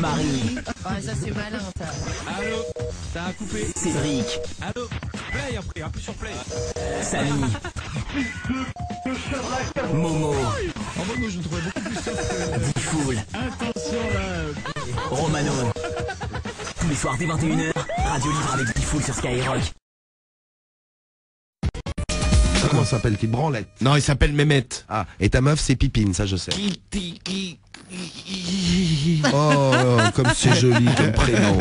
Marie, Ah, ça c'est malin, ça. Allô Ça a coupé. Cédric, Allô Play après, appuie sur play. Samy, Momo, En mode, moi je le trouvais beaucoup plus soft que... Diffoul, Attention là Romano. Tous les soirs dès 21h, Radio Libre avec Diffoul sur Skyrock. Comment s'appelle-t-il Branlette. Non, il s'appelle Mehmet. Ah, et ta meuf, c'est Pipine, ça je sais. Qui- qui- qui- Oh, comme c'est joli comme prénom.